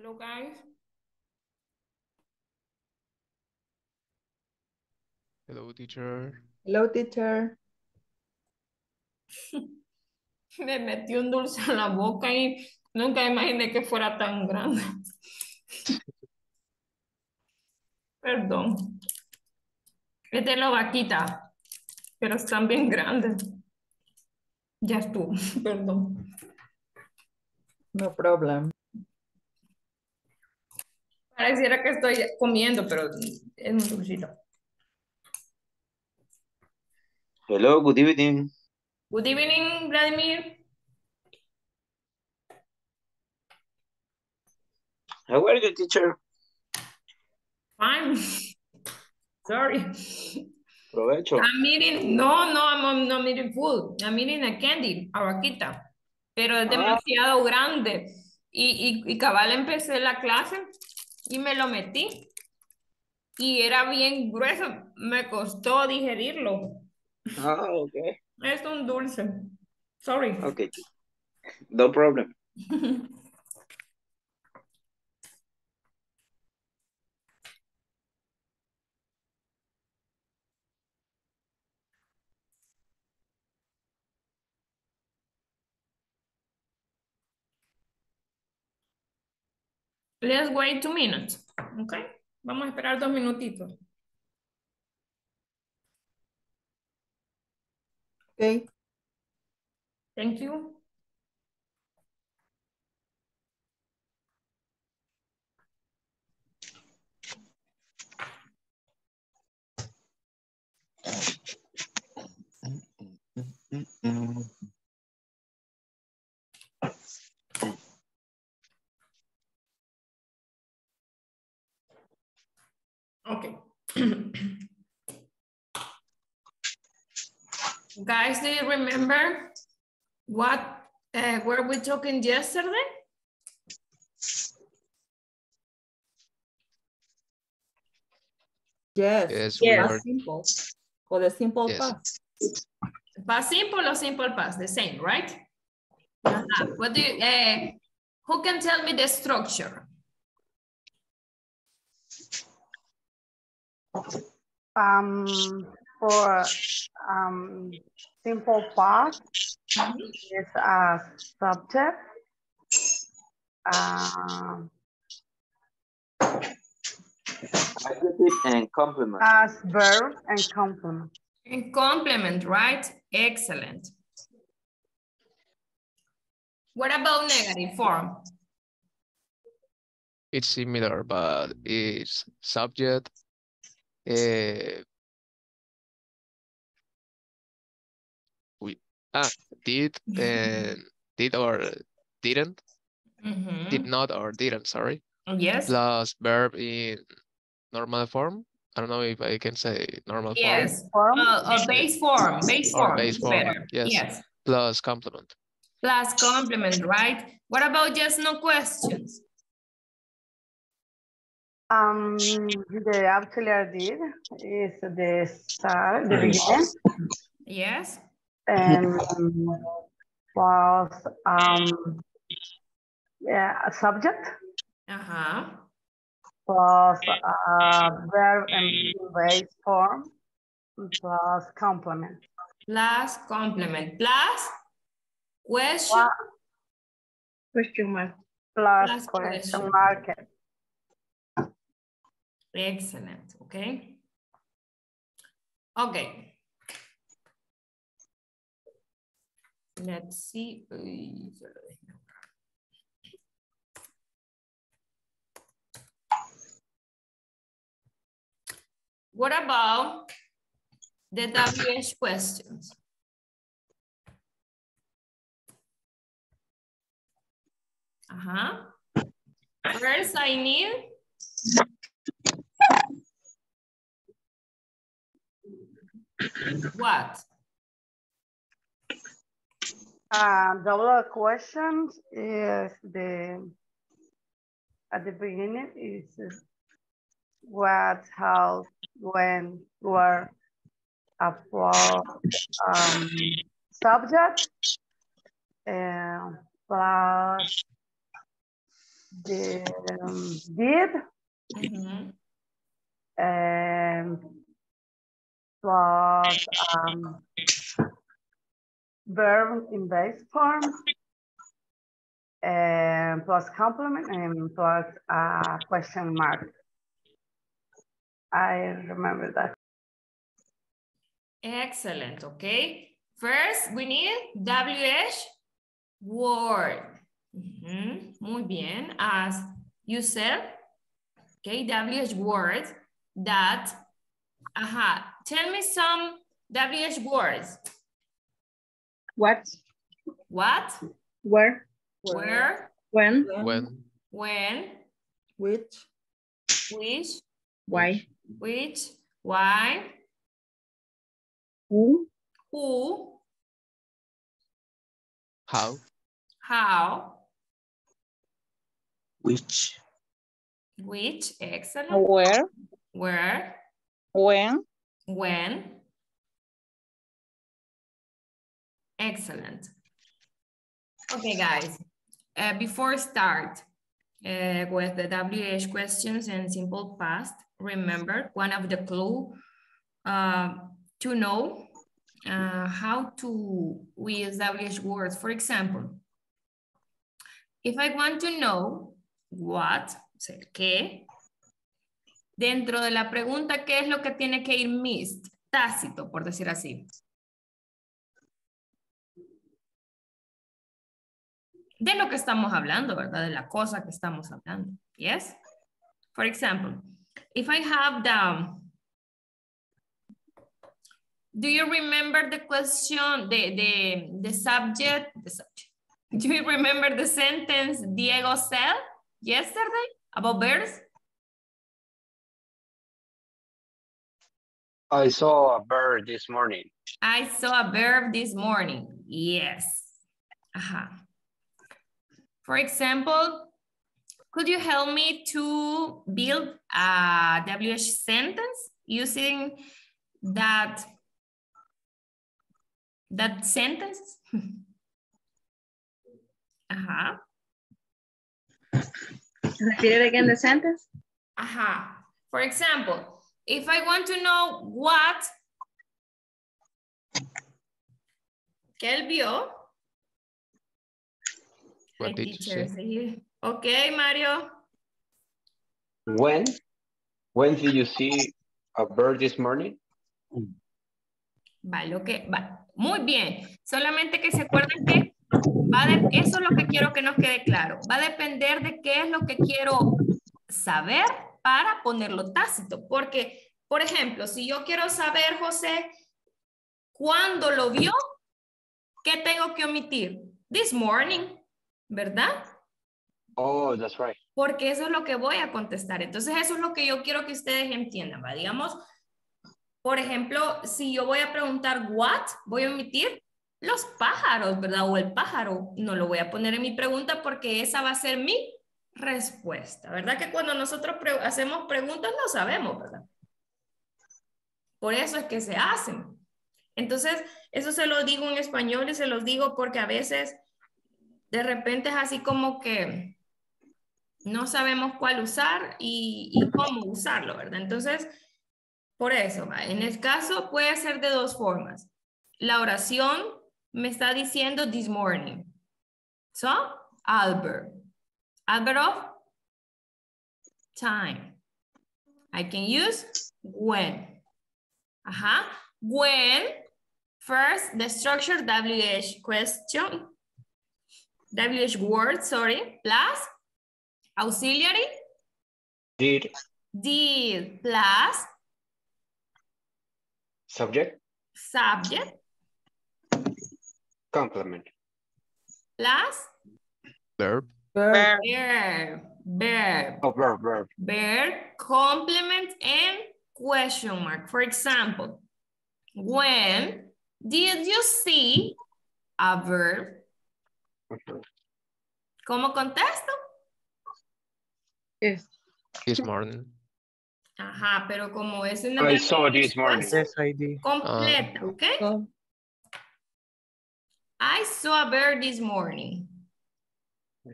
Hello, guys. Hello, teacher. Hello, teacher. Me metí un dulce en la boca y nunca imaginé que fuera tan grande. Perdón. Es de la vaquita, pero están bien grandes. Ya estuvo, perdón. No problem. Pareciera que estoy comiendo, pero es un dulcito. Hello, good evening. Good evening, Vladimir. How are you, teacher? Fine. Sorry. Provecho. I'm eating, no, no, I'm not eating food. I'm eating a candy, a vaquita. Pero es Ah. demasiado grande. Y, y, y cabal empecé la clase y me lo metí. Y era bien grueso. Me costó digerirlo. Ah, okay. Es un dulce. Sorry. Okay. No problem. Let's wait two minutes. Ok. Vamos a esperar dos minutitos. Okay. Thank you. Guys, do you remember what uh, were we talking yesterday? Yes. Yes, we Yes. are. Simple. For the simple Yes. past. Past simple or simple past, the same, right? Ajá. What do you, uh, who can tell me the structure? Um, for um, simple past is a subject. Uh, Adjective and complement. as verb and complement. And complement, right? Excellent. What about negative form? It's similar, but it's subject. eh, ah did and did or didn't did Mhm. not or didn't sorry Yes. plus verb in normal form. I don't know if I can say normal form Yes. Form, Uh, uh, base form, base Or form, base form, better. yes. Yes. plus complement. Plus complement, right? What about just no questions? um, the auxiliary did is the start, the beginning, Yes. And was um, yeah, a subject Uh-huh. plus uh, verb and base form plus complement. Plus complement. Plus question. Question mark. Plus Plus question question. mark. Excellent. Okay. Okay. Let's see. What about the WH questions? Uh-huh. First, I need what? Uh, other questions is the, at the beginning is what, how, when, where, uh, for, um, subject, and plus the, um, did, Ujú. um, plus um, verb in base form, and plus complement and plus a question mark. I remember that. Excellent, okay. First, we need WH word. Ujú, Muy bien, as you said, okay, WH words that, aha, tell me some WH words. What, What, where, where, when, When, when, Which, which, why, which, why, who, who, how, how, Which? which, excellent, where, where, when, when. Excellent. Okay, guys, uh, before start uh, with the WH questions and simple past, remember one of the clue uh, to know uh, how to use WH words. For example, if I want to know what, o qué, dentro de la pregunta, ¿qué es lo que tiene que ir missed? Tácito, por decir así. De lo que estamos hablando, ¿verdad? De la cosa que estamos hablando. Yes? For example, if I have the... Do you remember the question, the, the, the subject, the subject? Do you remember the sentence Diego said yesterday about birds? I saw a bird this morning. I saw a verb this morning. Yes. Ajá. For example, could you help me to build a WH sentence using that, that sentence? Ajá. repeat it again, the sentence, Ajá. For example, if I want to know what que él vio. What Hi, did you teacher, say? sí. Ok, Mario. When? When did you see a bird this morning? Va, lo que va. Muy bien. Solamente que se acuerden que va de, eso es lo que quiero que nos quede claro. Va a depender de qué es lo que quiero saber para ponerlo tácito. Porque, por ejemplo, si yo quiero saber, José, cuándo lo vio, ¿qué tengo que omitir? This morning, ¿verdad? Oh, that's right. Porque eso es lo que voy a contestar. Entonces, eso es lo que yo quiero que ustedes entiendan, ¿va? Digamos, por ejemplo, si yo voy a preguntar what, voy a omitir los pájaros, ¿verdad? O el pájaro. No lo voy a poner en mi pregunta porque esa va a ser mi respuesta, ¿verdad? Que cuando nosotros pre hacemos preguntas no sabemos, ¿verdad? Por eso es que se hacen. Entonces, eso se lo digo en español y se los digo porque a veces de repente es así como que no sabemos cuál usar y, cómo usarlo, ¿verdad? Entonces, por eso, en el caso puede ser de dos formas. La oración me está diciendo this morning. So, Albert. Albert of time. I can use when. Ajá. When, first, the structure WH question, WH word, sorry, plus auxiliary, Did did, plus subject subject, complement. plus Verb, verb, verb, verb, Oh, verb, verb. verb, complement, and question mark. For example, when did you see a verb? ¿Cómo contesto? yes, this morning. Ajá, pero como es una I saw this morning. respuesta Yes, I did. completa, ¿ok? so, I saw a bird this morning.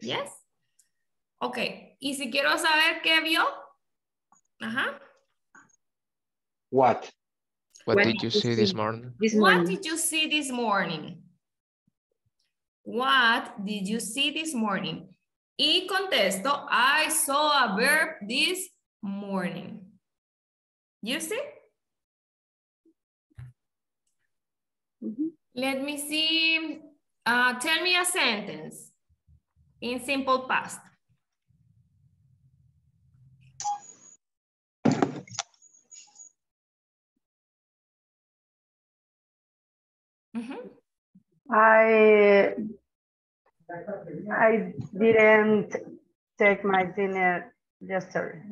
Yes. Ok, y si quiero saber qué vio, ajá. What? What What did you see this morning? This What morning. did you see this morning? What did you see this morning? Y contesto, I saw a verb this morning. You see? Mhm. Let me see. Uh, tell me a sentence in simple past. Mhm. I I didn't take my dinner yesterday.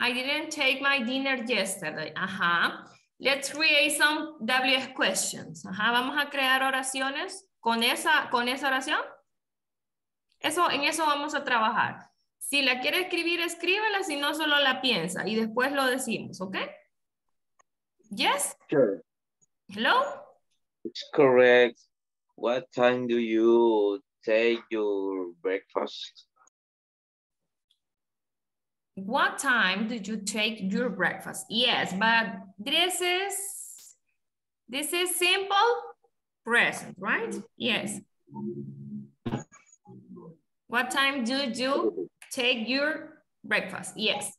I didn't take my dinner yesterday. Ajá. Let's create some WS questions. Ajá. Vamos a crear oraciones con esa, con esa oración. Eso, en eso vamos a trabajar. Si la quiere escribir, escríbela, si no, solo la piensa y después lo decimos, ¿ok? Yes? Sure. Hello? It's correct. What time do you take your breakfast? What time did you take your breakfast? Yes, but this is, this is simple present, right? Yes. What time do you take your breakfast? Yes.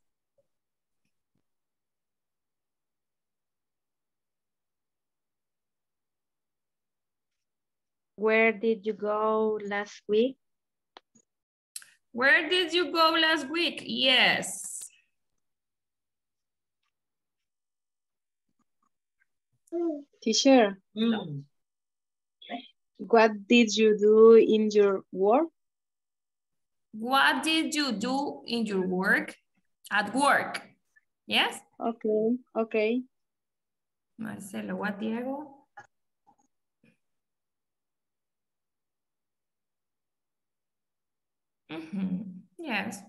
Where did you go last week? Where did you go last week? Yes. Teacher, mm. what did you do in your work? What did you do in your work? At work. Yes? Okay, okay. Marcelo, what, Diego? Mhm, Yes.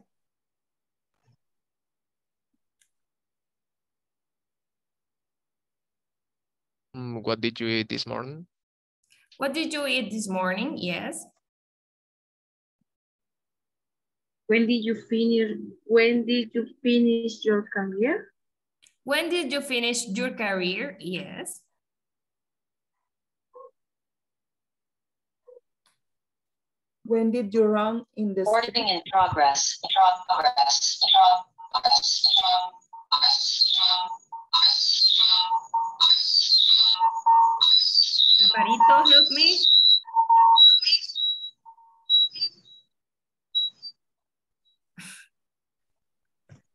Mm, What did you eat this morning? What did you eat this morning? Yes. When did you finish, when did you finish your career? When did you finish your career? Yes. When did you run in the Recording in progress. Progress. Progress. Alvarito, help me.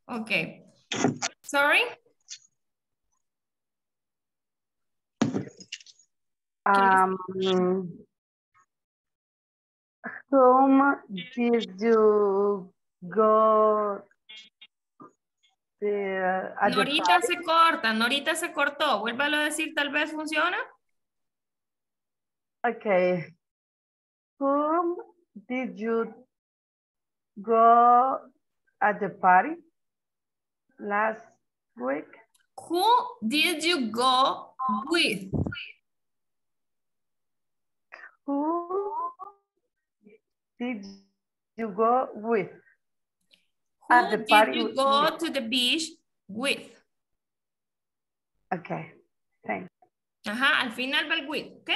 Okay. Sorry? Um, whom did you go the, at the Norita se corta, Norita se cortó. Vuélvalo a decir, tal vez funciona. Okay. Whom did you go at the party last week? Who did you go with? Who did you go with? Who At the did party you with- go to the beach with? Okay, thanks. Ajá, al final va el with, ¿ok?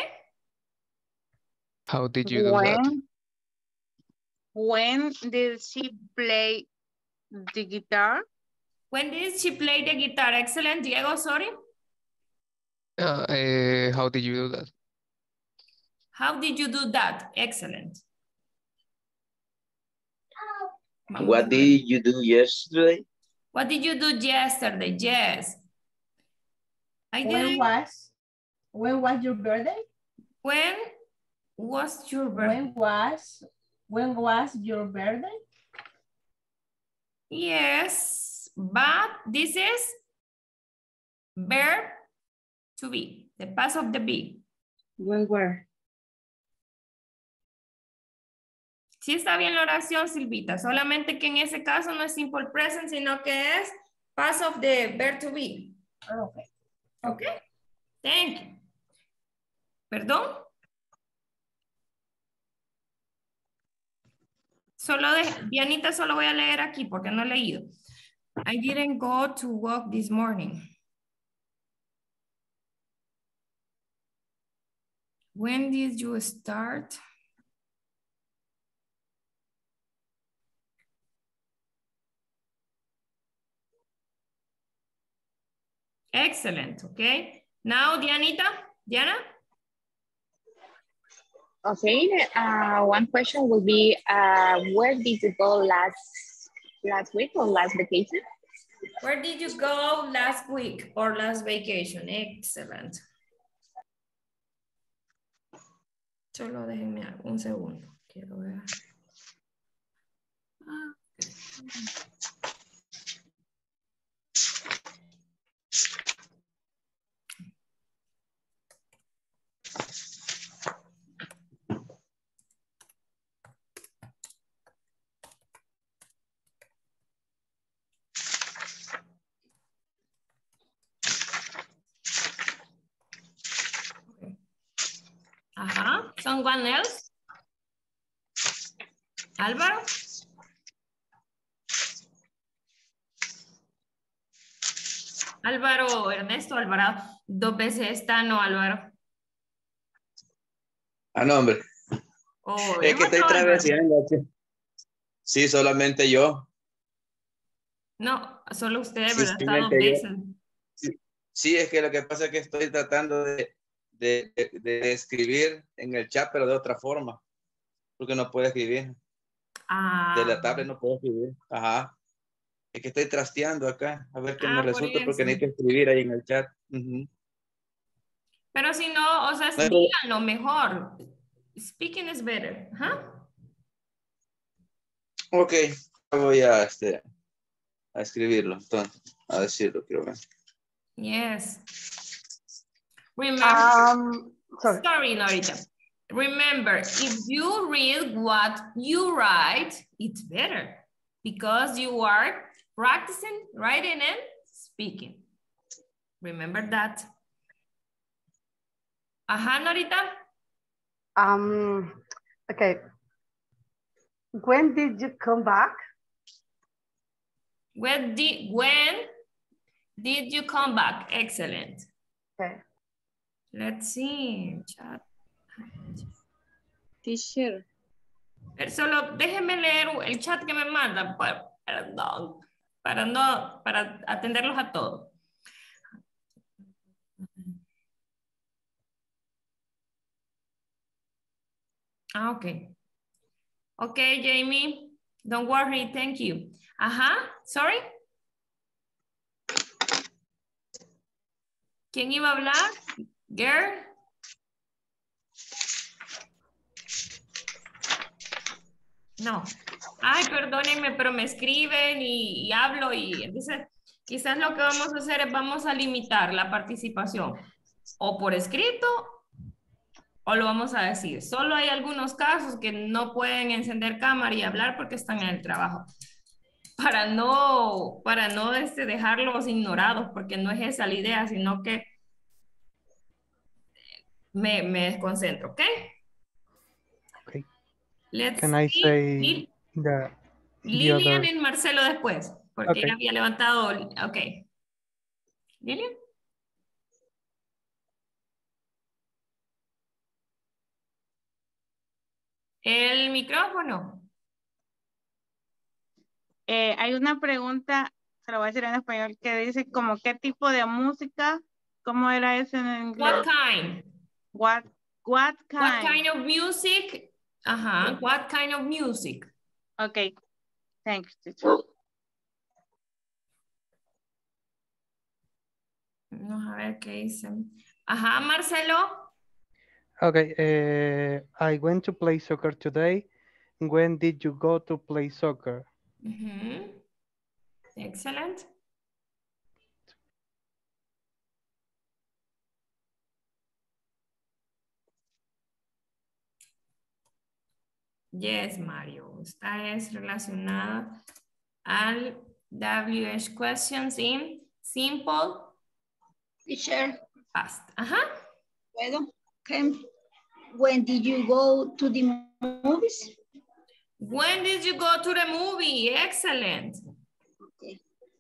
How did you do that? When did she play the guitar? When did she play the guitar? Excellent, Diego, sorry. Uh, eh, how did you do that? How did you do that? Excellent. Vamos a What did you do yesterday? What did you do yesterday? Yes. I When didn't. was, when was your birthday? When was your birthday? When was, when was your birthday? Yes, but this is verb to be, the past of the be. When were? Sí está bien la oración, Silvita, solamente que en ese caso no es simple present, sino que es past of the verb to be. Okay. ¿Ok? Thank you. ¿Perdón? Solo de, Dianita, solo voy a leer aquí porque no he leído. I didn't go to work this morning. When did you start? Excellent, okay. Now, Dianita, Diana? Okay, uh, one question will be, uh, where did you go last last week or last vacation? Where did you go last week or last vacation? Excellent. Solo déjenme un segundo. Quiero ver. Ah, Someone else? Álvaro? Álvaro, Ernesto, Alvarado. Dos veces está, no, Álvaro. Ah, no, hombre. Oh, Es que estoy traveseando. sí. Solamente yo. No, solo usted, ¿verdad? Está dos veces. Sí, es que lo que pasa es que estoy tratando de, de, de- de escribir en el chat, pero de otra forma. Porque no puedo escribir. Ah, De la tablet no puedo escribir. Ajá. Es que estoy trasteando acá. A ver qué Ah, me por resulta porque eso. necesito escribir ahí en el chat. Ujú. pero si no, o sea, pro- díganlo mejor. Speaking is better. Ajá. Ok. Voy a, este, a escribirlo. Entonces, a decirlo, quiero ver. Yes. Remember, Um, sorry. sorry, Norita. Remember, if you read what you write, it's better because you are practicing writing and speaking. Remember that. Ajá, Norita. Um, okay. When did you come back? When did, when did you come back? Excellent. Okay. Let's see. Chat. Teacher. Pero Solo déjenme leer el chat que me mandan. pa- Perdón. Para no, para atenderlos a todos. Ah, ok. Ok, Jamie. Don't worry, thank you. Ajá, sorry. ¿Quién iba a hablar? Girl. No. Ay, perdónenme, pero me escriben y, y hablo y entonces quizás lo que vamos a hacer es vamos a limitar la participación o por escrito o lo vamos a decir. Solo hay algunos casos que no pueden encender cámara y hablar porque están en el trabajo. Para no, para no este, dejarlos ignorados, porque no es esa la idea, sino que me, me desconcentro, ¿ok? Let's Can I say the, Lilian other? y Marcelo después, porque Okay. ella había levantado, ok. Lilian. El micrófono. Eh, hay una pregunta, se lo voy a decir en español, que dice como qué tipo de música, ¿cómo era eso en inglés? What kind? What, what kind? What kind of music? Ajá. What kind of music? Okay, thanks. teacher. Vamos a ver qué dicen. Ajá, Marcelo. Okay, uh, I went to play soccer today. When did you go to play soccer? Ujú. Excellent. Yes, Mario. Esta es relacionada al WH questions in simple Teacher, past. Ajá. ¿puedo? Can- When did you go to the movies? When did you go to the movie? Excellent.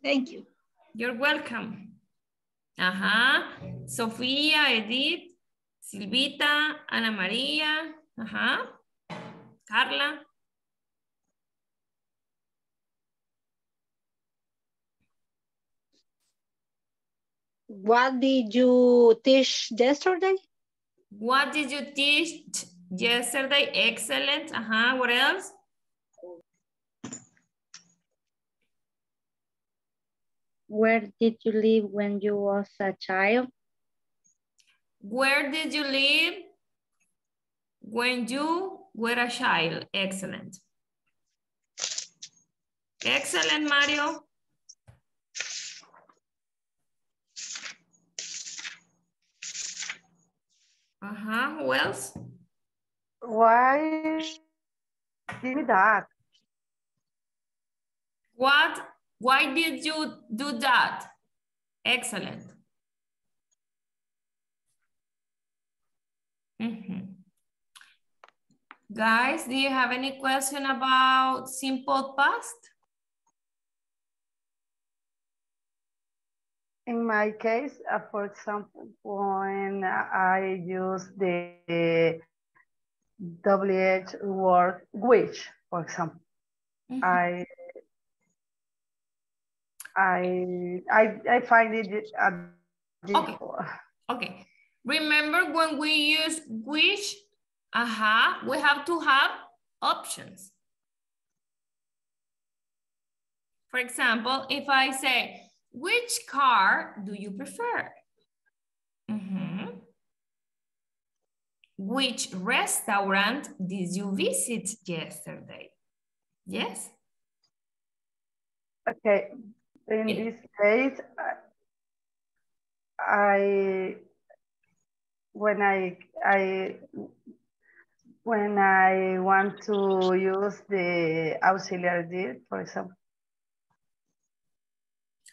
Thank you. You're welcome. Ajá. Sofía, Edith, Silvita, Ana María. Ajá. Carla. What did you teach yesterday? What did you teach yesterday? Excellent. Uh -huh. What else? Where did you live when you was a child? Where did you live when you were a child? Excellent. Excellent, Mario. Uh-huh, who else? Why me that? What, why did you do that? Excellent. Mhm. Guys, do you have any question about simple past? In my case, uh, for example, when I use the WH word which, for example, I I I I find it uh, difficult. Okay. Remember when we use which, uh-huh, we have to have options. For example, if I say, which car do you prefer? Mhm. Which restaurant did you visit yesterday? Yes? Okay, in this case, I when I I when I want to use the auxiliary did, for example,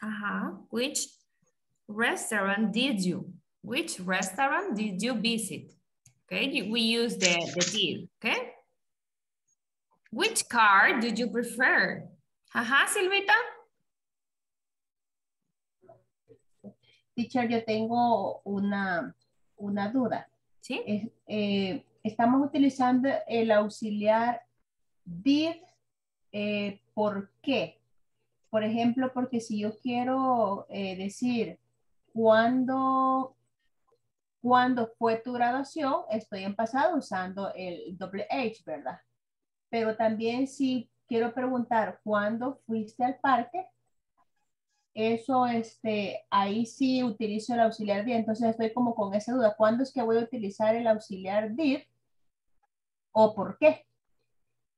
Uh-huh. Which restaurant did you? Which restaurant did you visit? Okay, we use the, the did, okay? Which car did you prefer? Ajá, Silvita. Teacher, yo tengo una, una duda. ¿Sí? Es- eh, estamos utilizando el auxiliar did, eh, ¿por qué? Por ejemplo, porque si yo quiero eh, decir cuándo, cuándo fue tu graduación, estoy en pasado usando el doble H, ¿verdad? Pero también si quiero preguntar cuándo fuiste al parque, eso, este, ahí sí utilizo el auxiliar did. Entonces estoy como con esa duda. ¿Cuándo es que voy a utilizar el auxiliar did? ¿O por qué?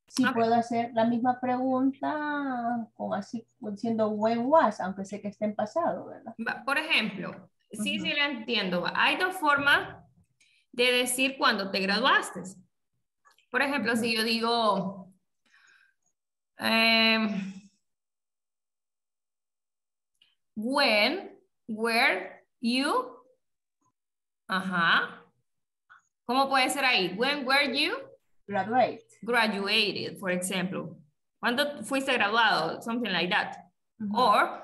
Si puedo hacer la misma pregunta con así, diciendo when was, aunque sé que esté en pasado, ¿verdad? Por ejemplo, sí, sí la entiendo. Hay dos formas de decir cuándo te graduaste. Por ejemplo, si yo digo, em, when were you, ajá, ¿cómo puede ser ahí? When were you Graduate. graduated, por ejemplo? ¿Cuándo fuiste graduado? Something like that. Or,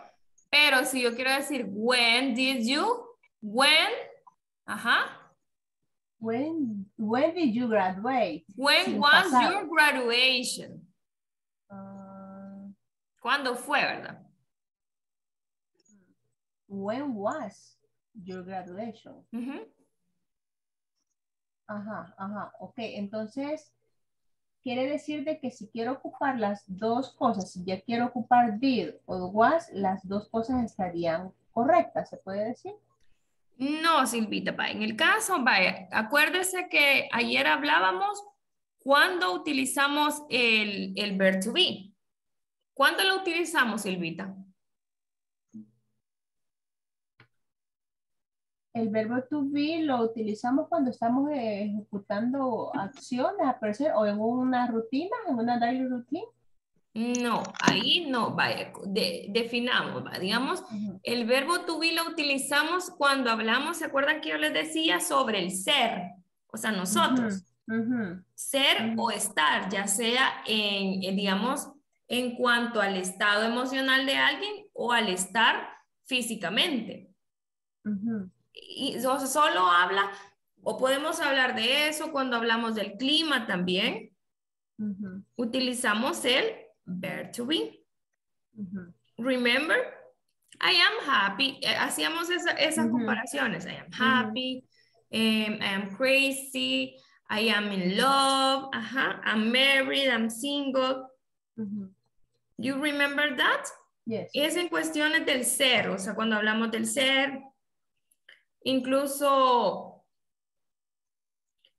pero si yo quiero decir, when did you, when, ajá, When, when did you graduate? when Sin was pasado. your graduation? Ah, ¿Cuándo fue, verdad? when was your graduation? Ajá, ajá, ok. Entonces, quiere decir de que si quiero ocupar las dos cosas, si ya quiero ocupar did o was, las dos cosas estarían correctas, ¿se puede decir? No, Silvita, va. En el caso, vaya, acuérdese que ayer hablábamos cuando utilizamos el, el verb to be. ¿Cuándo lo utilizamos, Silvita? El verbo to be lo utilizamos cuando estamos eh, ejecutando acciones o en una rutina, en una daily routine. No, ahí no, vaya, de- definamos, va. digamos, el verbo to be lo utilizamos cuando hablamos, ¿se acuerdan que yo les decía sobre el ser? O sea, nosotros. Ser o estar, ya sea en, en, digamos, en cuanto al estado emocional de alguien o al estar físicamente. Y o sea, solo habla, o podemos hablar de eso cuando hablamos del clima también. Utilizamos el verb to be. Remember, I am happy. Eh, Hacíamos esa- esas comparaciones. I am happy, em, I am crazy, I am in love, ajá, I'm married, I'm single. You remember that? Yes. Es en cuestiones del ser, o sea, cuando hablamos del ser, incluso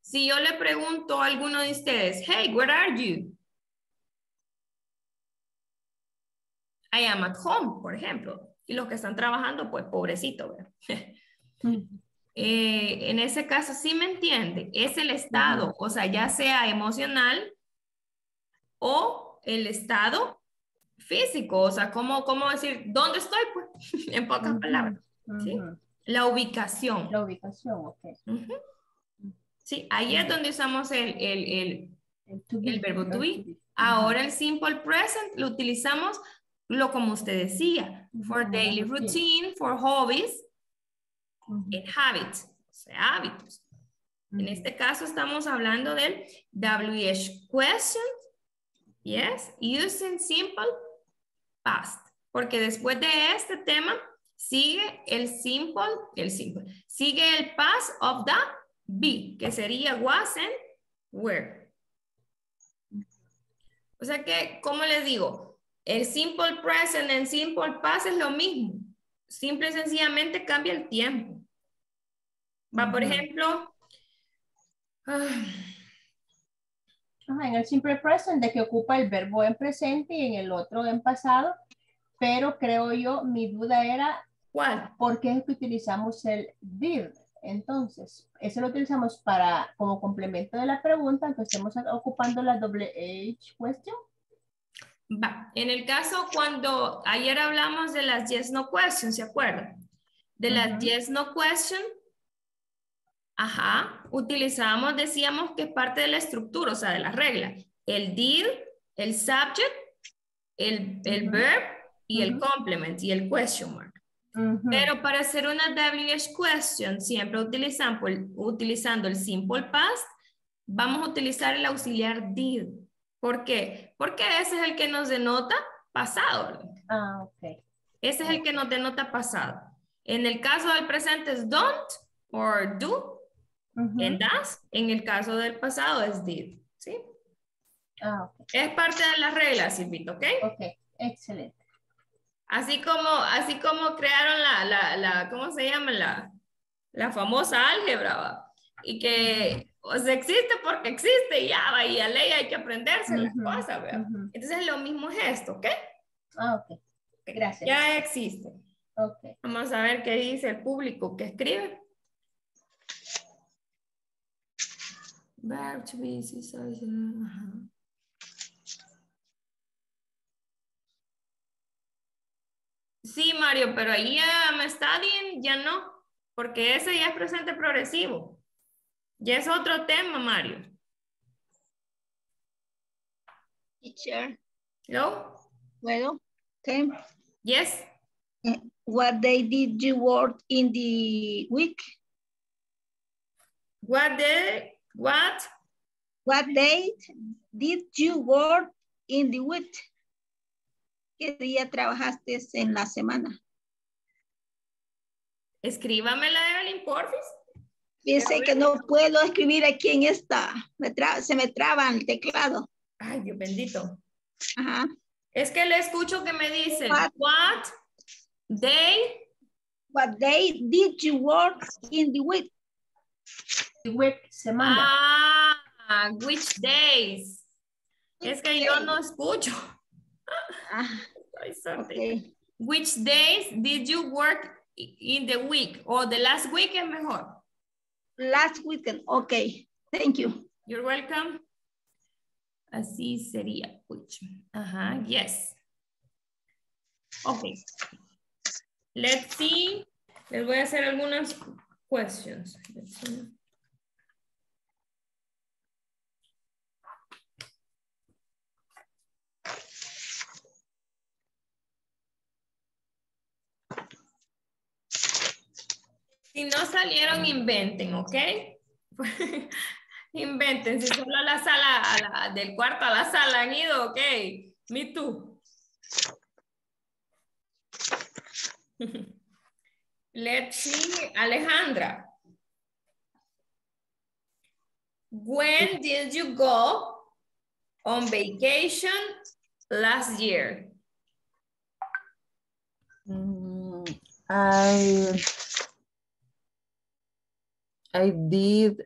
si yo le pregunto a alguno de ustedes, hey, where are you? I am at home, por ejemplo. Y los que están trabajando, pues pobrecito, ¿verdad? Ujú. Eh, en ese caso, sí me entiende, es el estado, o sea, ya sea emocional o el estado físico, o sea, ¿cómo, cómo decir, ¿dónde estoy? Pues, en pocas palabras, ¿sí? La ubicación. La ubicación, ok. Sí, ahí es donde usamos el, el, el, El, verbo to be. Ahora el simple present lo utilizamos lo como usted decía, for daily routine, for hobbies, and habits, o sea, hábitos. En este caso estamos hablando del WH question, yes, using simple past, porque después de este tema sigue el simple, el simple, sigue el past of the be, que sería was and were. O sea que, ¿cómo les digo? El simple present en simple past es lo mismo. Simple y sencillamente cambia el tiempo. Va, por ejemplo, ah, Ajá, en el simple present de que ocupa el verbo en presente y en el otro en pasado, pero creo yo, mi duda era ¿cuál? por qué es que utilizamos el did. Entonces, eso lo utilizamos para como complemento de la pregunta, aunque estemos ocupando la doble H question. Va, en el caso cuando ayer hablamos de las yes no questions, ¿se acuerdan? De las Ujú. yes no question, ajá, utilizamos, decíamos que es parte de la estructura, o sea, de la regla. El did, el subject, el, el verb y el complement y el question mark. Pero para hacer una WH question, siempre utilizando, utilizando el simple past, vamos a utilizar el auxiliar did. ¿Por qué? Porque ese es el que nos denota pasado. Ah, ok. Ese es el que nos denota pasado. En el caso del presente es don't or do, Ujú. en does. En el caso del pasado es did. ¿sí? Ah, ok. Es parte de las reglas, Silvito, ¿ok? Ok, excelente. Así como, así como crearon la, la, la ¿cómo se llama? La, la famosa álgebra, ¿va? Y que o sea, existe porque existe y ya, va, y a ley hay que aprenderse las Ujú, cosas, ¿verdad? Entonces lo mismo es esto, ¿ok? Ah, ok. Gracias. Ya existe. Ok. Vamos a ver qué dice el público que escribe. Verb to be, sí, sí, sí, ajá. Sí, Mario, pero ahí ya me está bien, ya no, porque ese ya es presente progresivo. Ya es otro tema, Mario. Teacher, ¿No? bueno, okay. Yes. What day did you work in the week? What day, what? What day did you work in the week? ¿Qué día trabajaste en la semana? Escríbamela, Evelyn, porfis. Dice que no puedo escribir aquí en esta. Me tra- se me traba el teclado. Ay, Dios bendito. Ajá. Es que le escucho que me dice, What? what day What day did you work in the week? Week, semana. Ah, which days. Es que yo no escucho. Ah, okay. Which days did you work in the week? O the last week es mejor. Last weekend. Okay. Thank you. You're welcome. Así sería. Which. Ajá, yes. Okay. Let's see. Les voy a hacer algunas questions. Let's see. Si no salieron, inventen, ¿ok? inventen. Si solo a la sala, del cuarto a la sala han ido, ok. Me too. Let's see, Alejandra. When did you go on vacation last year? Mm, I I did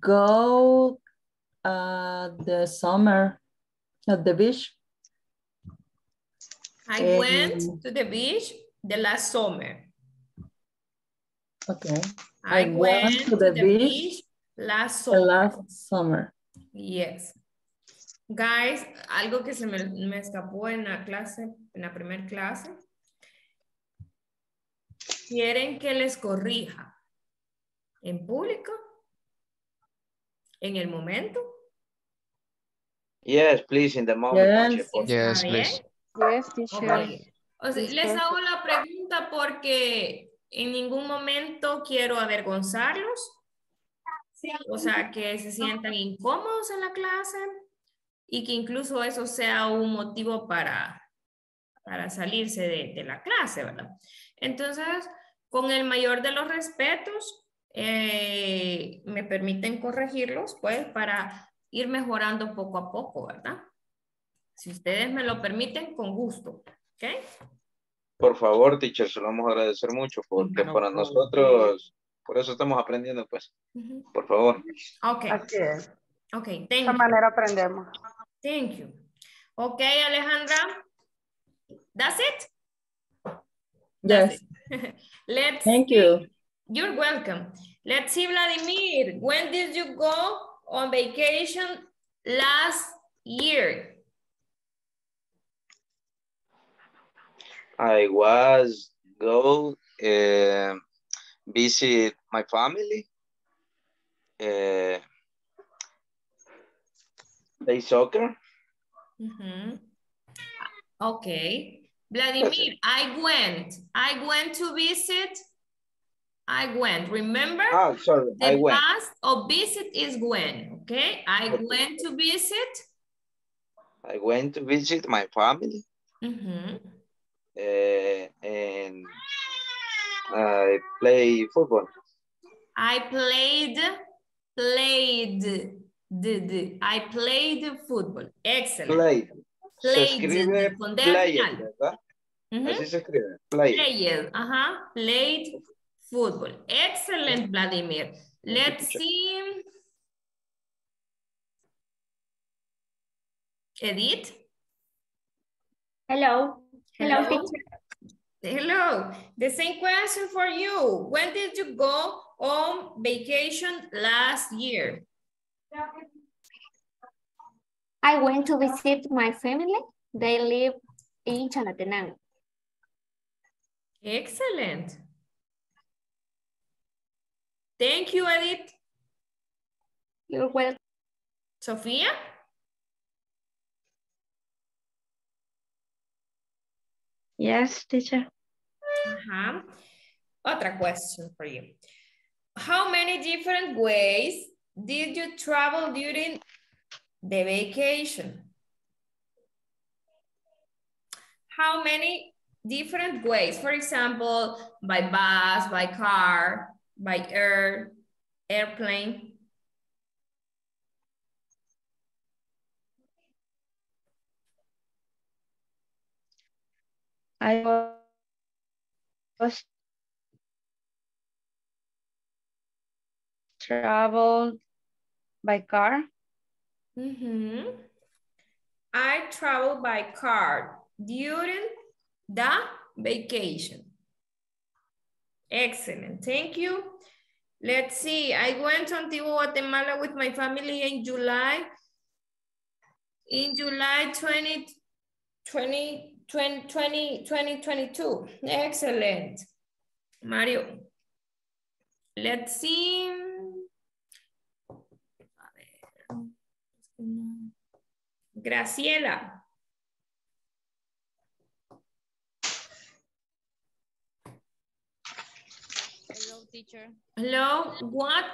go uh the summer at the beach. I went to the beach the last summer. Okay. I, I went, went to the, the beach, beach last summer. last summer. Yes. Guys, algo que se me, me escapó en la clase, en la primera clase. ¿Quieren que les corrija en público? ¿En el momento? Yes, please, in the moment. Yes. Yes, ¿Está please. Yes, teacher. Ok. O sea, les hago la pregunta porque en ningún momento quiero avergonzarlos. O sea, que se sientan incómodos en la clase y que incluso eso sea un motivo para, para salirse de, de la clase, ¿verdad? Entonces, con el mayor de los respetos, eh, me permiten corregirlos, pues, para ir mejorando poco a poco, ¿verdad? Si ustedes me lo permiten, con gusto, ¿ok? Por favor, teacher, se lo vamos a agradecer mucho porque No para nosotros, por eso estamos aprendiendo, pues. Por favor. Ok, Así es. ok, De thank esta you. manera aprendemos. Thank you. Ok, Alejandra. That's it? Yes. Let's Thank you. You're welcome. Let's see, Vladimir. When did you go on vacation last year? I was go uh, visit my family. Uh, play soccer. Mhm. Okay. Vladimir, I went. I went to visit. I went. Remember? Ah, sorry, The I went. past of visit is when, okay? I Okay. went to visit. I went to visit my family Mhm. uh, and I play football. I played, played, did, I played football. Excellent. Play. Se Played, escribe con D al player. ¿verdad? Ujú. Así se escribe, player. Played, ajá, played football. Excellent, Vladimir. Let's see. Edith? Hello. Hello, Hello. Hello. The same question for you. When did you go on vacation last year? I went to visit my family. They live in Chalatenango. Excellent. Thank you, Edith. You're welcome. Sofía? Yes, teacher. Uh-huh. Otra question for you. How many different ways did you travel during the vacation? How many different ways? For example, by bus, by car, by air, airplane. I wa- was traveled by car. Mm -hmm. I traveled by car during the vacation. Excellent, thank you. Let's see, I went to Antigua, Guatemala with my family in July. In July 20, 20, 20, 20, 2022. Excellent. Mario. Let's see. Graciela. Teacher. Hello, what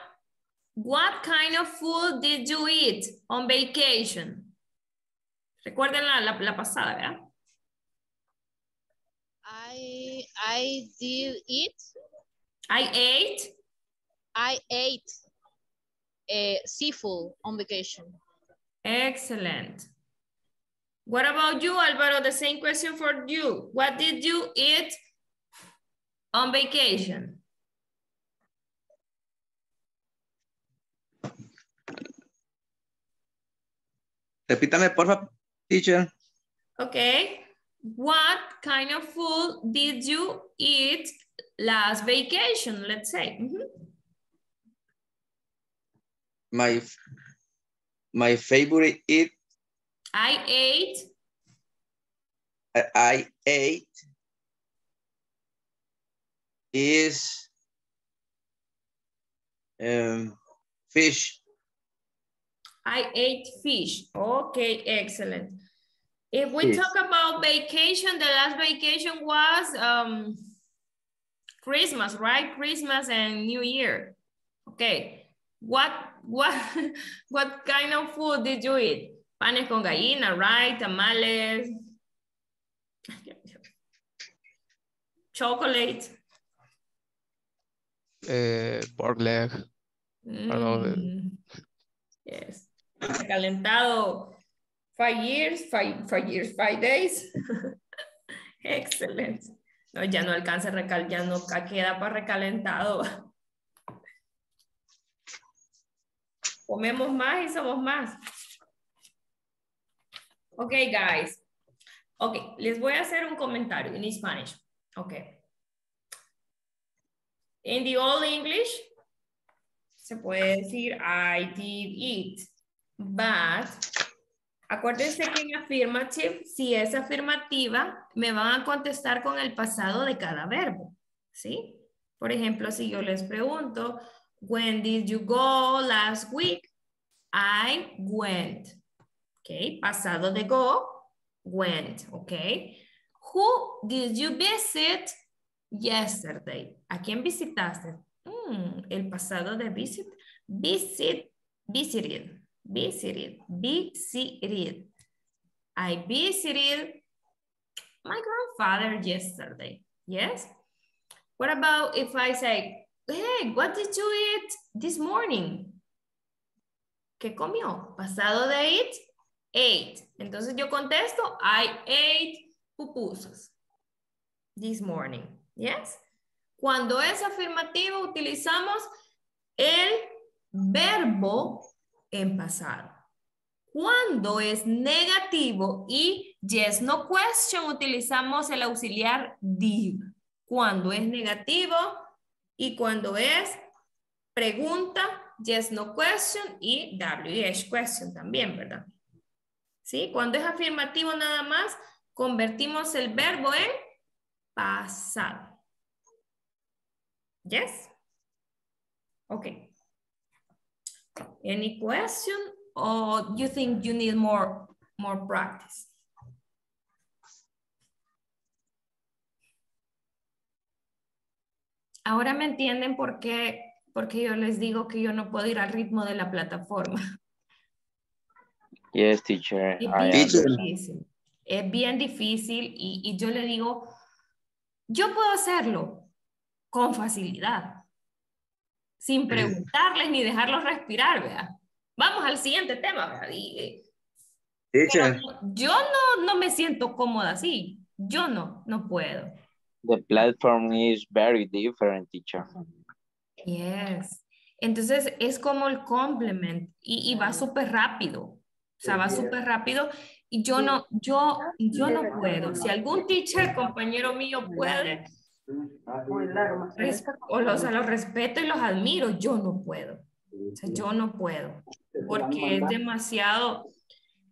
what kind of food did you eat on vacation? Recuerden la, la, la pasada, ¿verdad? I I did eat. I ate. I ate uh, seafood on vacation. Excellent. What about you, Alvaro? The same question for you. What did you eat on vacation? Repítame, porfa, teacher. Okay. What kind of food did you eat last vacation, let's say? Mhm. My, my favorite eat, I ate I- I ate is um, fish. I ate fish. Okay, excellent. If we Yes. talk about vacation, the last vacation was um, Christmas, right? Christmas and New Year. Okay. What what what kind of food did you eat? Panes con gallina, right? Tamales. Chocolate. Uh, pork leg. Mm, Yes. Recalentado. Five years, five, five years, five days. Excellent. No, ya no alcanza recal, ya no queda para recalentado. Comemos más y somos más. Okay, guys. Okay, les voy a hacer un comentario en Spanish. Okay. In the Old English, se puede decir I did eat, but acuérdense que en affirmative, si es afirmativa, me van a contestar con el pasado de cada verbo, ¿sí? Por ejemplo, si yo les pregunto, when did you go last week? I went, ¿ok? Pasado de go, went, ¿ok? Who did you visit yesterday? ¿A quién visitaste? Mm, el pasado de visit. Visit, visited, visited, visited. I visited my grandfather yesterday. Yes? What about if I say, hey, what did you eat this morning? ¿Qué comió? Pasado de eat, ate. Entonces yo contesto, I ate pupusas this morning. Yes? Cuando es afirmativo, utilizamos el verbo en pasado. Cuando es negativo y yes, no question, utilizamos el auxiliar did. Cuando es negativo y cuando es pregunta, yes, no question y WH question también, ¿verdad? ¿Sí? Cuando es afirmativo nada más, convertimos el verbo en pasado. Yes? Okay. Any question or you think you need more, more practice? Ahora me entienden por qué, porque yo les digo que yo no puedo ir al ritmo de la plataforma. Yes, teacher. Es bien difícil. Es bien difícil y, y yo le digo, yo puedo hacerlo con facilidad, sin preguntarles ni dejarlos respirar, ¿verdad? Vamos al siguiente tema, ¿verdad? Y, eh, Teacher, yo no, no me siento cómoda así. Yo no, no puedo. The platform is very different, teacher. Yes. Entonces es como el complement y, y va súper rápido. O sea, va súper rápido y yo no, yo, yo no puedo. Si algún teacher, compañero mío puede, o los, los respeto y los admiro, yo no puedo. O sea, yo no puedo. Porque es demasiado,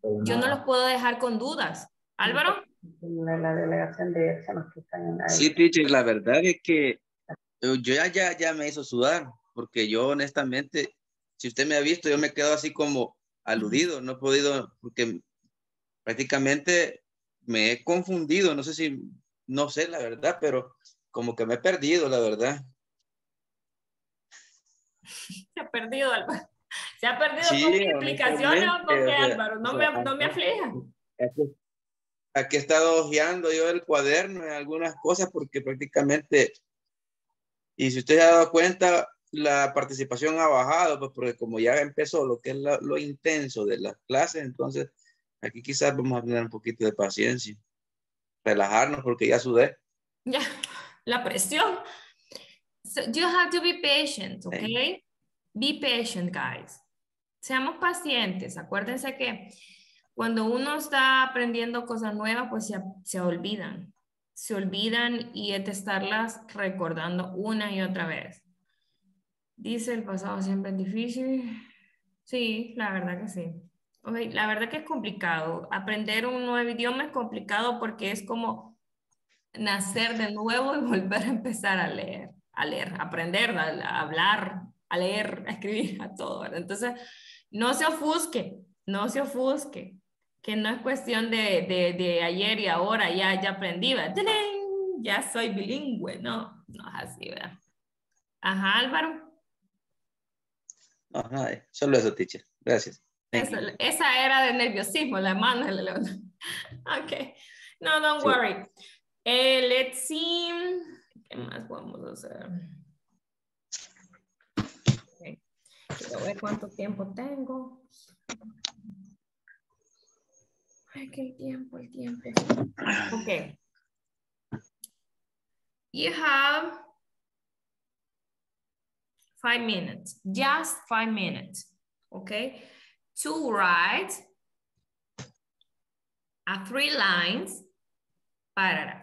yo no los puedo dejar con dudas. Álvaro, La, delegación de en la- sí, teacher, la verdad es que yo ya, ya, ya me hizo sudar, porque yo honestamente, si usted me ha visto, yo me quedo así como aludido, no he podido, porque prácticamente me he confundido, no sé si, no sé la verdad, pero como que me he perdido, la verdad. Se ha perdido, Álvaro. Se ha perdido Sí, con mis explicaciones o con qué, Álvaro. No me, no me aflija. Aquí, aquí he estado hojeando yo el cuaderno en algunas cosas porque prácticamente, y si usted se ha dado cuenta, la participación ha bajado, pues porque como ya empezó lo que es la- lo intenso de las clases, entonces aquí quizás vamos a tener un poquito de paciencia, relajarnos porque ya sudé. Ya, la presión. So you have to be patient, okay? Be patient, guys. Seamos pacientes. Acuérdense que cuando uno está aprendiendo cosas nuevas, pues se, se olvidan. Se olvidan y hay que estarlas recordando una y otra vez. Dice el pasado siempre es difícil. Sí, la verdad que sí. Ok, la verdad que es complicado. Aprender un nuevo idioma es complicado porque es como nacer de nuevo y volver a empezar a leer, a leer, a aprender, a, hablar, a leer, a escribir, a todo. ¿verdad? Entonces, no se ofusque, no se ofusque, que no es cuestión de, de, de ayer y ahora, ya, ya aprendí, ya soy bilingüe, no, no es así, ¿verdad? Ajá, Álvaro. No, nada, solo eso, teacher. Gracias. Eso- esa era de nerviosismo, la mano levantó. Ok, no, don't Sí. worry. Eh, let's see. ¿Qué más podemos hacer? Quiero ver cuánto tiempo tengo. Ay, qué tiempo, el tiempo. Ok. You have five minutes, just five minutes, okay? To write a three lines paragraph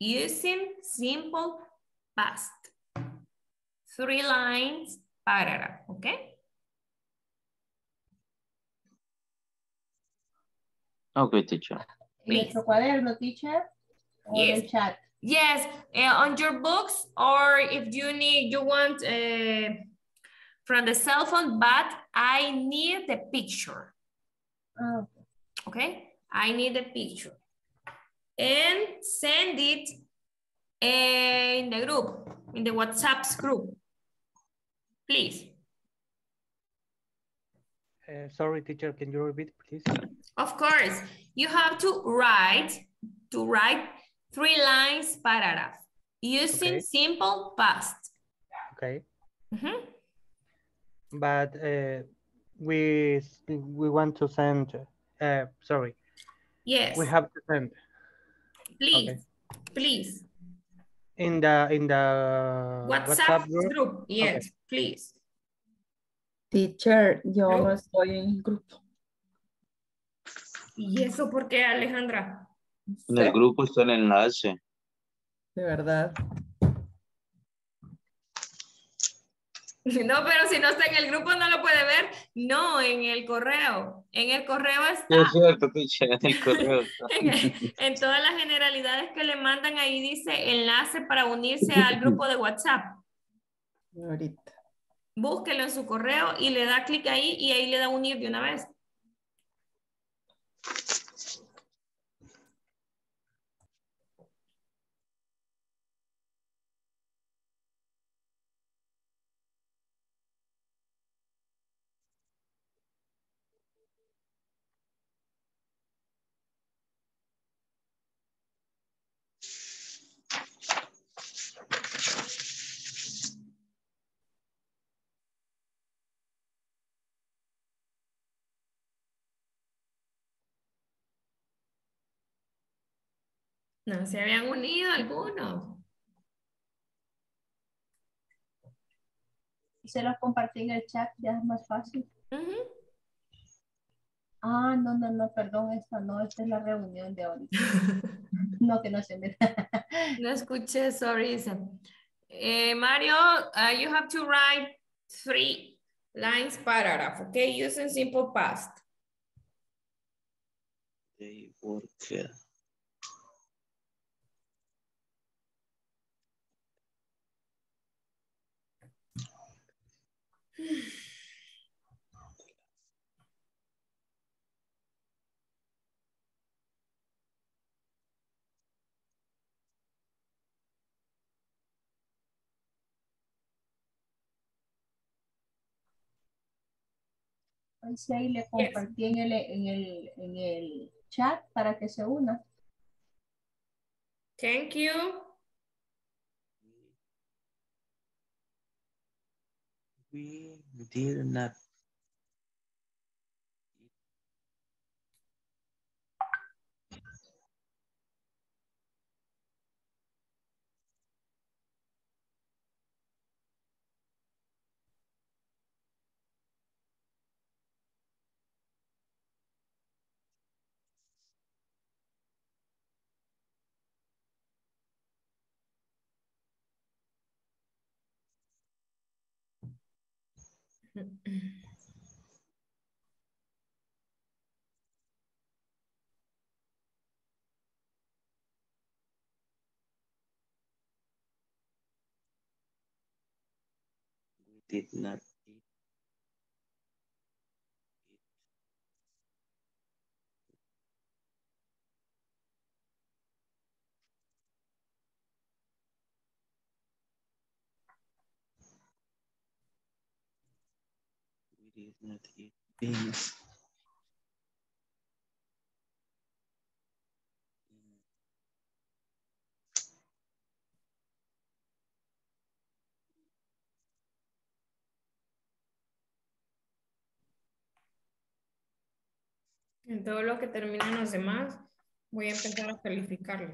using simple past. Three lines paragraph, okay? Okay, teacher. ¿En nuestro cuaderno, teacher? ¿O Yes. chat? Yes, uh, on your books, or if you need, you want uh, from the cell phone, but I need the picture. Ah, Okay, I need the picture. And send it in the group, in the WhatsApp group. Please. Uh, sorry, teacher, can you repeat, please? Of course, you have to write, to write three lines paragraph using Okay. simple past. Okay. Mhm. But uh, we we want to send. Uh, sorry, Yes, we have to send please, please. in the in the WhatsApp, group. group, yes, please. Teacher, yo no estoy en el grupo. ¿Y eso por qué, Alejandra? En el grupo está el enlace. De verdad. No, pero si no está en el grupo no lo puede ver. No, en el correo. En el correo está. es cierto, teacher, en el correo. está. En, en todas las generalidades que le mandan ahí dice enlace para unirse al grupo de WhatsApp. Ahorita. Búsquelo en su correo y le da clic ahí y ahí le da unir de una vez. No se habían unido algunos. Se los compartí en el chat, ya es más fácil. Ah, no, no, no, perdón, esta no, esta es la reunión de ahorita. no, que no se me No escuché, sorry. Eh, Mario, uh, you have to write three lines paragraph, okay? Using simple past. They work. Ahí le compartí yes. en, el, en, el, en el chat para que se una. Thank you. We did not. Did not. En todo lo que terminan los demás, voy a empezar a calificarlo.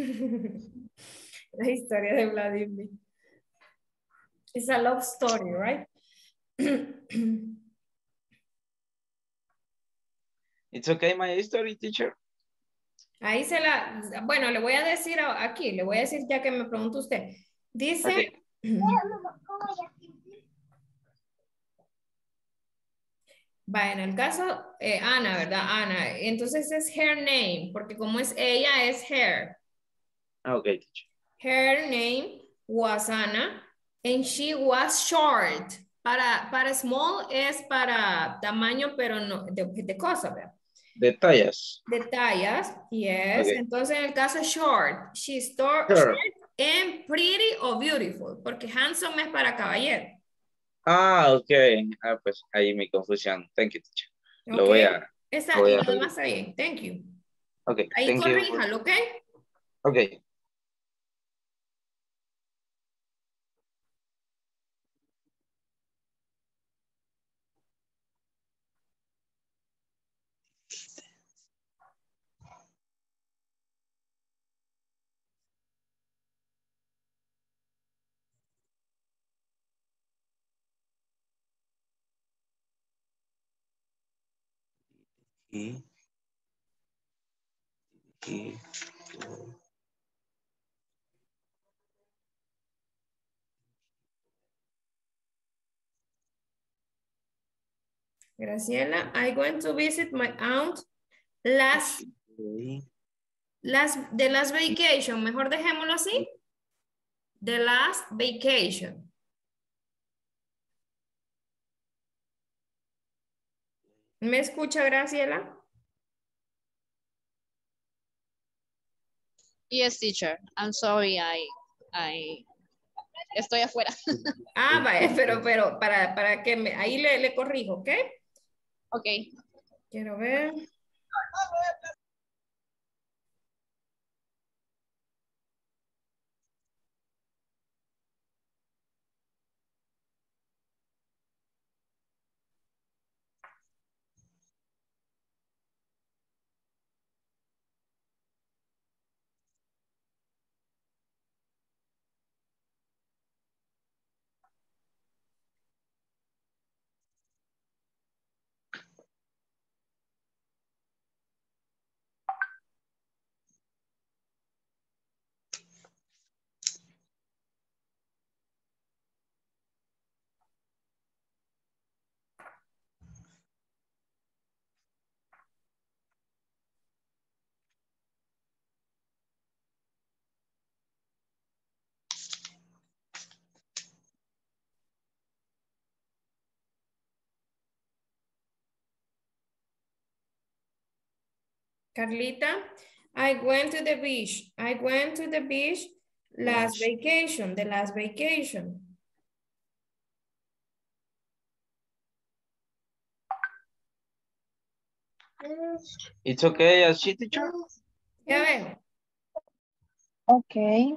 La historia de Vladimir. It's a love story, right? It's okay, my history, teacher. Ahí se la, bueno, le voy a decir aquí, le voy a decir ya que me pregunta usted. Dice, va, en el caso, eh, Ana, ¿verdad? Ana, entonces es her name, porque como es ella, es her. Ah, Ok, teacher. Her name was Anna and she was short. Para, para small es para tamaño, pero no de, de cosa, ¿verdad? Detalles. De tallas, yes. Entonces en el caso short, she's Short. and pretty o beautiful, porque handsome es para caballero. Ah, ok. Ah, pues ahí mi confusión. Thank you, teacher. Lo voy Ok. a... Está, lo voy a lo revisar. demás bien. Thank you. Ok, Ahí corríjalo, ¿ok? Ok. Y, y, Graciela, I went to visit my aunt last, last, the last vacation. Mejor dejémoslo así. The last vacation. ¿Me escucha, Graciela? Yes, teacher. I'm sorry, I, I, estoy afuera. Ah, vaya, pero, pero para, para que me, ahí le, le corrijo, ¿ok? Ok. Quiero ver. Carlita, I went to the beach. I went to the beach last vacation, the last vacation. It's okay, as she teacher. Ya veo. Okay.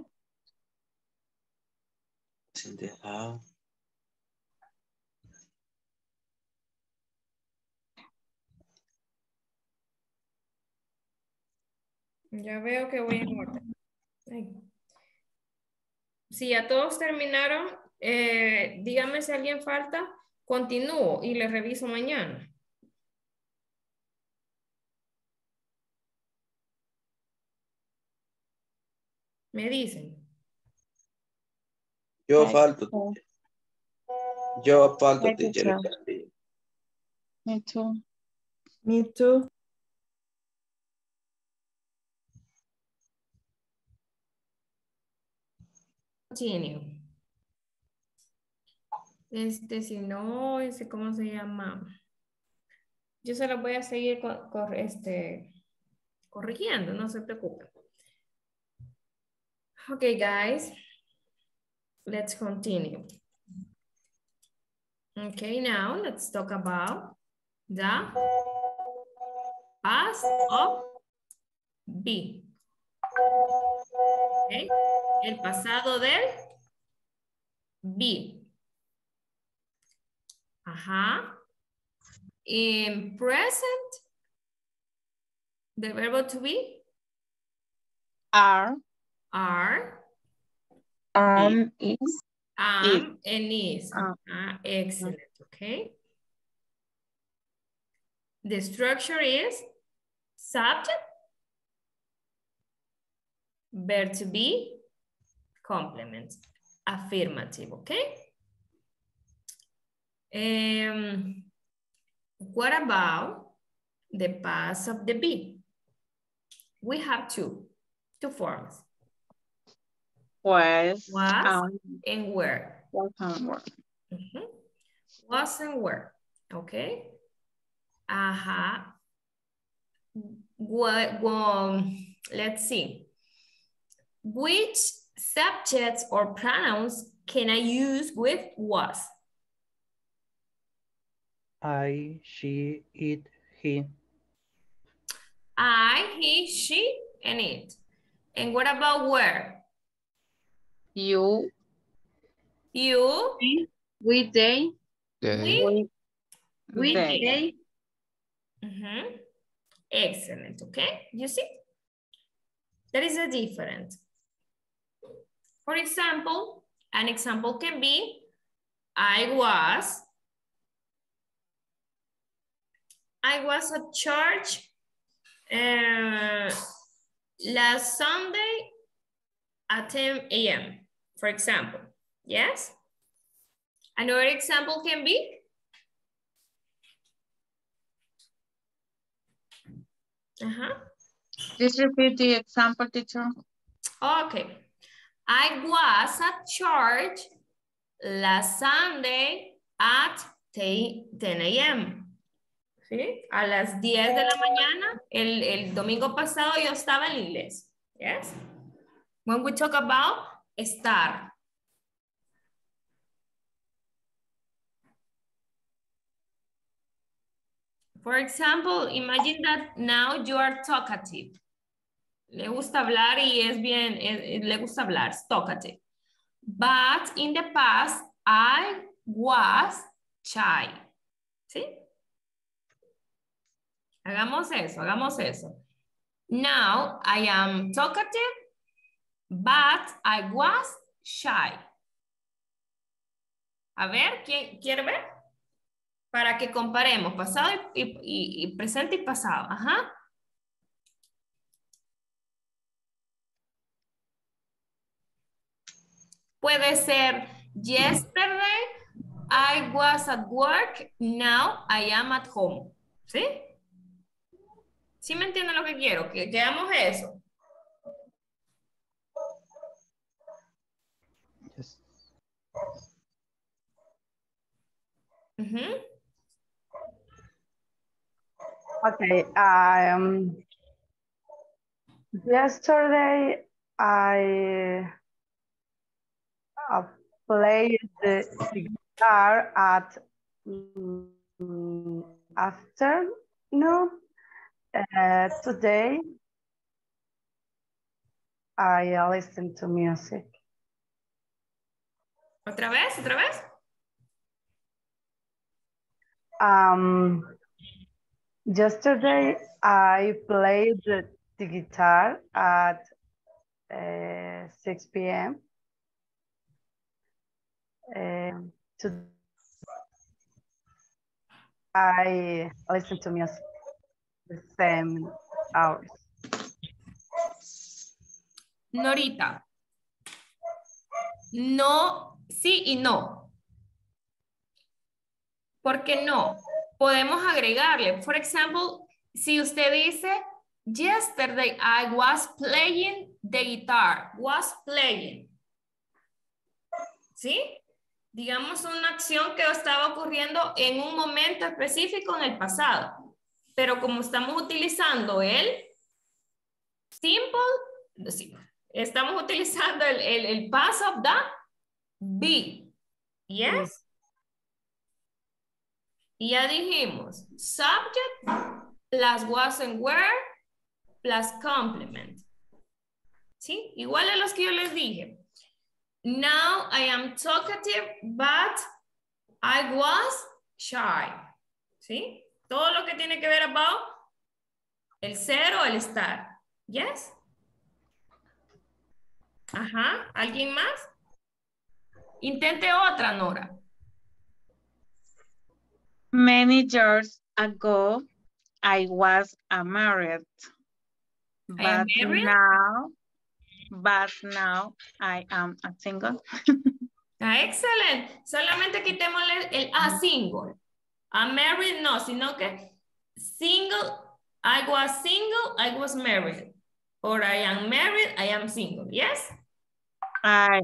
Sin dejar. Ya veo que voy en orden. Si ya todos terminaron, eh, dígame si alguien falta, continúo y le reviso mañana. Me dicen. Yo falto. Yo falto. Me too. Me too. Continue. Este, si no, ese, ¿cómo se llama? Yo se lo voy a seguir co- cor- este, corrigiendo, no se preocupen. Okay, guys. Let's continue. Okay, now let's talk about the past of be. Okay. El pasado del be. Ajá. In present, the verbo to be Are. are, Um. Is. am, and is. Ah. Ah, excellent, okay. The structure is subject, verb to be, complement, affirmative, okay? Um, what about the past of the be? We have two, two forms. Was. Was um, and were. was and were. Mhm. Was and were, okay? Ajá. What, well, let's see. Which subjects or pronouns can I use with was? I, she, it, he. I, he, she, and it. And what about where? You, You, we, they, They, we, we, They. they, Mhm. Excellent, okay? You see? There is a difference. For example, an example can be, I was, I was at church uh, last Sunday at 10 a.m., for example, yes? Another example can be, uh-huh. Please repeat the example, teacher. Okay. I was at church last Sunday at 10 10 a.m. ¿Sí? A las 10 de la mañana, el, el domingo pasado yo estaba en iglesia. Yes? When we talk about estar. For example, imagine that now you are talkative. Le gusta hablar y es bien, le gusta hablar, talkative. But in the past, I was shy. ¿Sí? Hagamos eso, hagamos eso. Now I am talkative, but I was shy. A ver, ¿quién quiere ver? Para que comparemos pasado y- y presente y pasado. Ajá. Puede ser yesterday I was at work, now I am at home. ¿Sí? ¿Sí me entienden lo que quiero? Que quedamos eso. Yes. Ujú. Okay, um, Yesterday, I uh, played the guitar at mm, afternoon. Uh, today, I listen to music. ¿Otra vez? ¿Otra vez? Um, yesterday, I played the, the guitar at uh, 6 p.m. To, I listen to music the same hours. Norita. No, sí y no. ¿Por qué no? Podemos agregarle. Por ejemplo, si usted dice, yesterday I was playing the guitar. Was playing. ¿Sí? Digamos una acción que estaba ocurriendo en un momento específico en el pasado. Pero como estamos utilizando el simple, estamos utilizando el, el, el past of the be. Yes. Y ya dijimos, subject plus was and were plus complement. ¿Sí? Igual a los que yo les dije. Now I am talkative, but I was shy. ¿Sí? Todo lo que tiene que ver about el ser o el estar. Yes? Ajá. ¿Alguien más? Intente otra, Nora. Many years ago, I was a married. I But married? now, but now I am a single. Ah, excelente. Solamente quitémosle el a single. A married no, sino que single, I was single, I was married. Or I am married, I am single. Yes? I,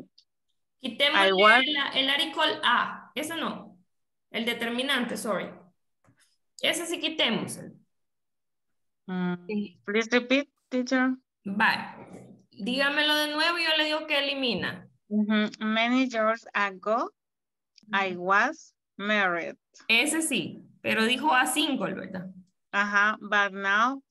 Quitémosle I was- el, el article a. Eso no. El determinante, sorry. Ese sí quitémoslo. mm, please repeat, teacher. Vale. Dígamelo de nuevo y yo le digo que elimina. Many years ago, I was married. Ese sí, pero dijo a single, ¿verdad? Ajá, but now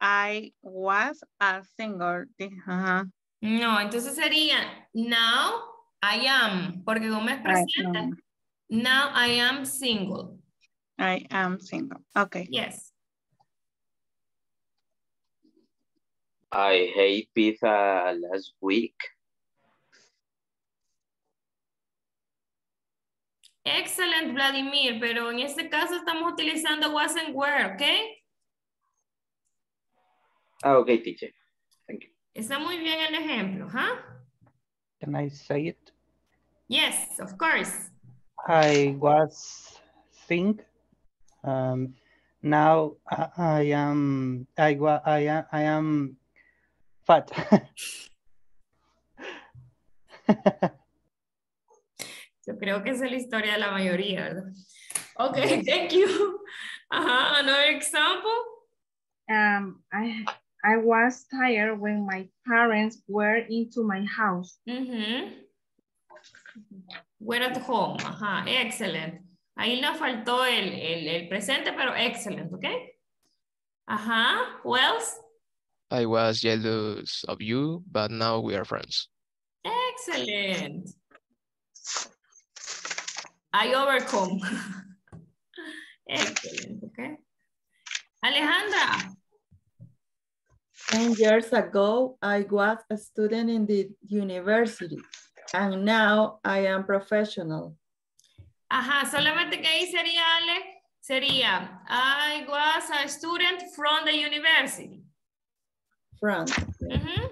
I was a single. Ajá. No, entonces sería now I am, porque como es presente, now I am single. I am single. Okay. Yes. I ate pizza last week. Excellent, Vladimir, pero en este caso estamos utilizando was and were, ¿ok? Ah, okay, teacher. Thank you. Está muy bien el ejemplo, ¿ah? Can I say it? Yes, of course. I was think. Um, now I, I am I wa I am I am fat. Yo creo que esa es la historia de la mayoría, ¿verdad? Ok, thank you. Ajá, another example. Um, I I was tired when my parents were into my house. Ujú. We're at home, ajá, excellent. Ahí nos faltó el, el, el presente, pero excellent, ¿ok? Ajá, who else? I was jealous of you, but now we are friends. Excellent. I overcome. Excellent, okay. Alejandra, 10 years ago, I was a student in the university, and now I am professional. ajá, solamente que ahí sería, Ale, sería, I was a student from the university. From, Ujú.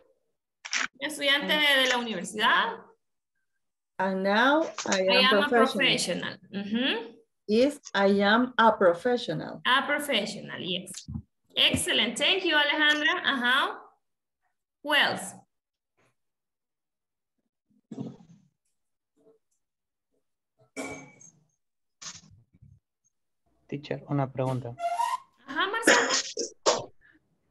Estudiante de, de la universidad. and now I am, I am a professional. professional. Ujú. Is I am a professional. A professional, yes. Excellent. Thank you, Alejandra. Ajá. Who else? Teacher, una pregunta.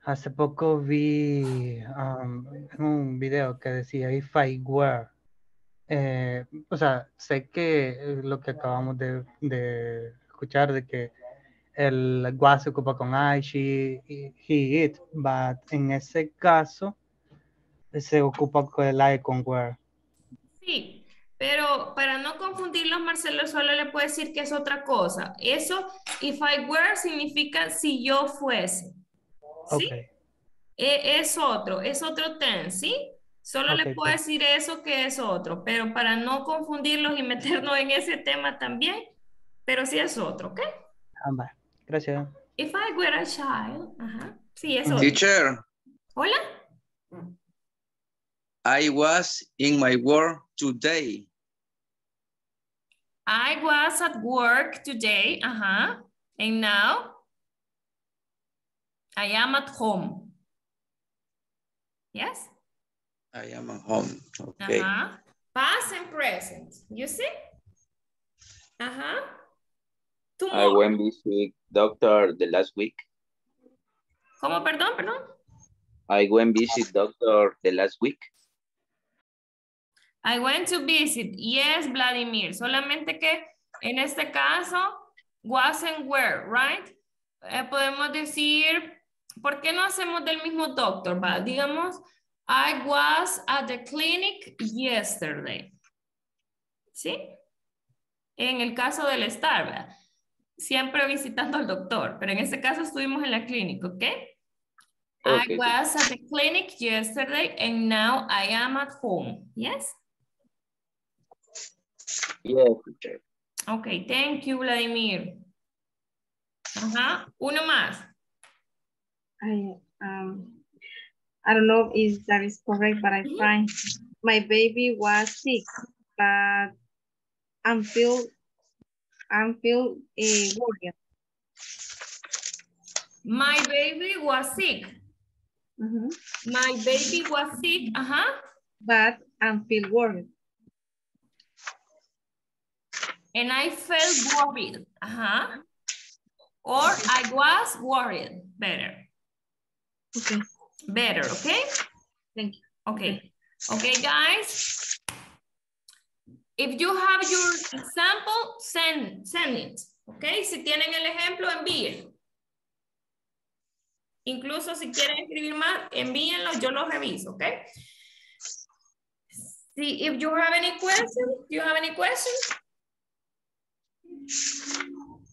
Hace poco vi um, un video que decía if I were. Eh, o sea, sé que eh, lo que acabamos de, escuchar de que el was se ocupa con I, she, he, it, but en ese caso se ocupa con el I con were. Sí, pero para no confundirlos, Marcelo solo le puede decir que es otra cosa. Eso, if I were, significa si yo fuese. E- Es otro, es otro tense, ¿sí? Solo le puedo ok. decir eso que es otro, pero para no confundirlos y meternos en ese tema también, pero sí es otro, ¿ok? Gracias. If I were a child, ajá, sí es otro. Teacher, Hola, I was in my work today. I was at work today, ajá, and now I am at home. Yes? I am at home. Okay. Past and present, you see? I went visit doctor the last week. ¿Cómo, perdón, perdón? I went visit doctor the last week. I went to visit. Yes, Vladimir. Solamente que en este caso, wasn't where, right? Eh, podemos decir, ¿por qué no hacemos del mismo doctor? Va, digamos, I was at the clinic yesterday. ¿Sí? En el caso del estar, ¿verdad? Siempre visitando al doctor, pero en este caso estuvimos en la clínica, ¿ok? I Okay. was at the clinic yesterday and now I am at home. Yes? Yes, teacher. Ok, thank you, Vladimir. Ajá, uno más. I um I don't know if that is correct, but I find my baby was sick, but I'm feel I'm feel uh, worried. My baby was sick. Mhm. My baby was sick. Uh huh. But I'm feel worried. And I felt worried. Uh huh. Or I was worried. Better. Okay. Better, okay? Thank you. Okay. Okay, guys. If you have your example, send, send it. Okay? Si tienen el ejemplo, envíen. Incluso si quieren escribir más, envíenlo, yo lo reviso, okay? See, if you have any questions, do you have any questions?